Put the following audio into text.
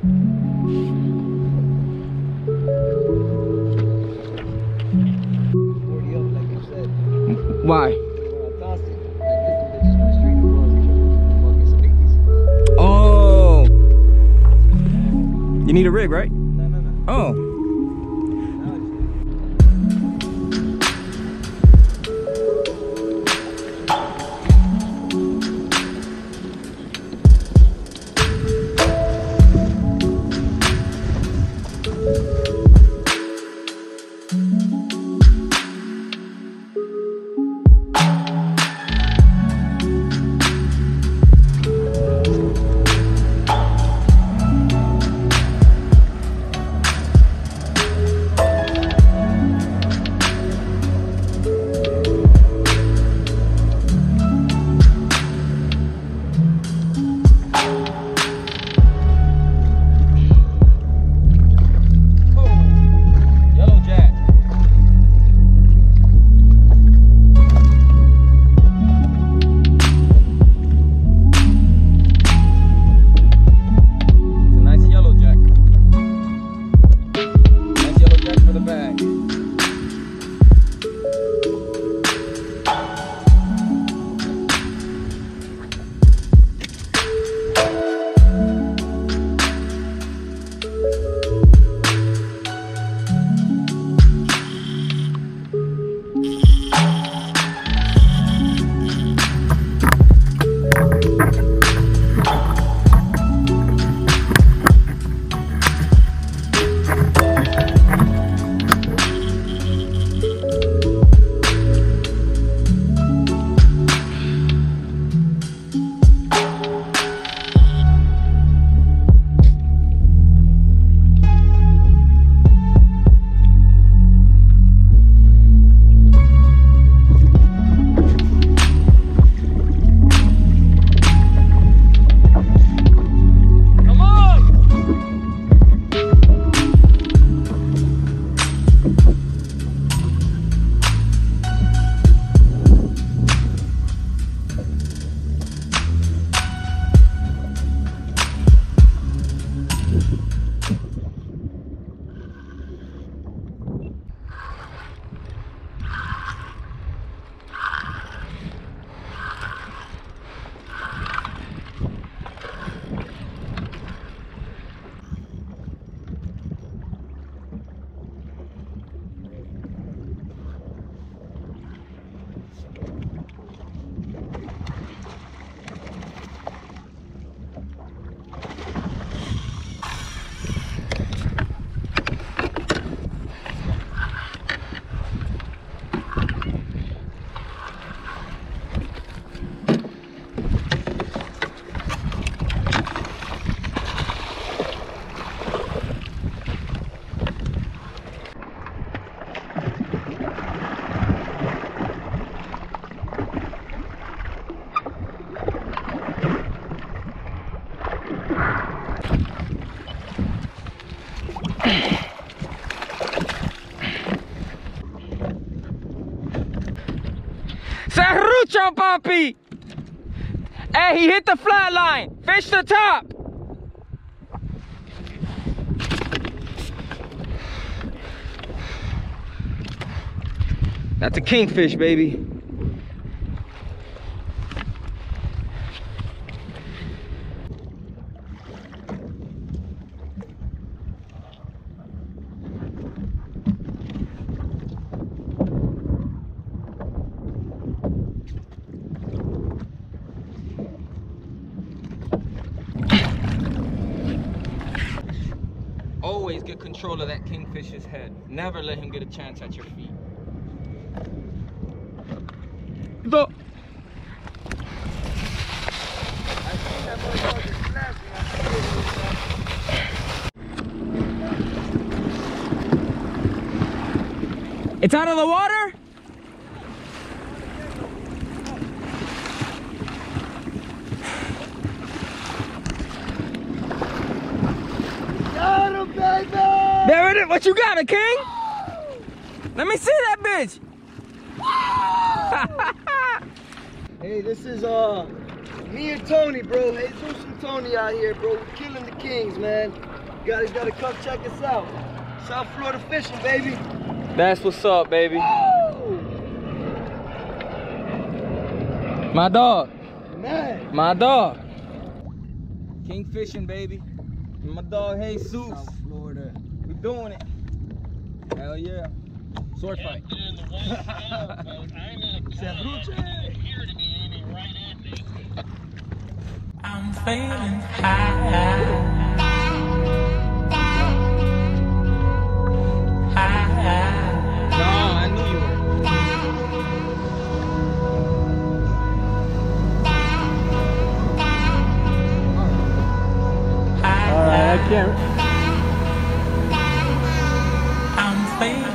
Why? When I tossed it, like this, the bitches went straight across and tried to fucking some babies. Oh. You need a rig, right? No, no, no. Oh. Serrucho, papi! Hey, he hit the flat line. Fish the top. That's a kingfish, baby. Always get control of that kingfish's head. Never let him get a chance at your feet. The. It's out of the water? Got him, baby! There it. What you got, a king? Let me see that bitch. Hey, this is uh me and Tony, bro. Hey, Jesus and Tony out here, bro. We're killing the kings, man. You gotta, gotta come check us out. South Florida fishing, baby. That's what's up, baby. My dog. Man. My dog. King fishing, baby. And my dog Hey, Jesus. South Florida. We doing it. Hell yeah. Sword fight. Serrucho. I'm feeling high. High. Alright,